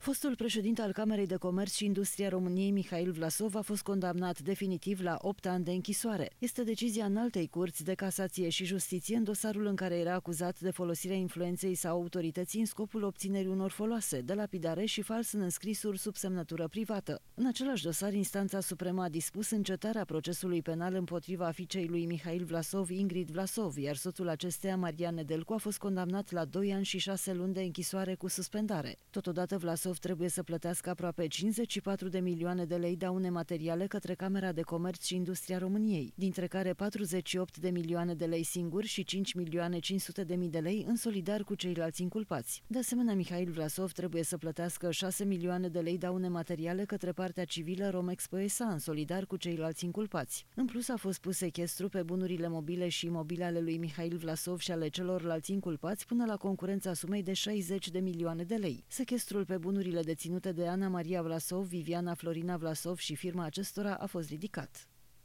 Fostul președinte al Camerei de Comerț și Industria României, Mihail Vlasov, a fost condamnat definitiv la 8 ani de închisoare. Este decizia înaltei curți de casație și justiție în dosarul în care era acuzat de folosirea influenței sau autorității în scopul obținerii unor foloase, de lapidare și fals în înscrisuri sub semnătură privată. În același dosar, instanța supremă a dispus încetarea procesului penal împotriva fiicei lui Mihail Vlasov, Ingrid Vlasov, iar soțul acesteia, Marian Nedelcu, a fost condamnat la 2 ani și 6 luni de închisoare cu suspendare. Totodată, Vlasov Microsoft trebuie să plătească aproape 54 de milioane de lei daune materiale către Camera de Comerț și Industria României, dintre care 48 de milioane de lei singuri și 5 milioane 500 de mii de lei în solidar cu ceilalți inculpați. De asemenea, Mihail Vlasov trebuie să plătească 6 milioane de lei daune materiale către partea civilă Romexpo SA în solidar cu ceilalți inculpați. În plus, a fost pus sechestru pe bunurile mobile și imobile ale lui Mihail Vlasov și ale celorlalți inculpați până la concurența sumei de 60 de milioane de lei. Sechestrul pe bunuri bunurile deținute de Ana Maria Vlasov, Viviana Florina Vlasov și firma acestora a fost ridicat.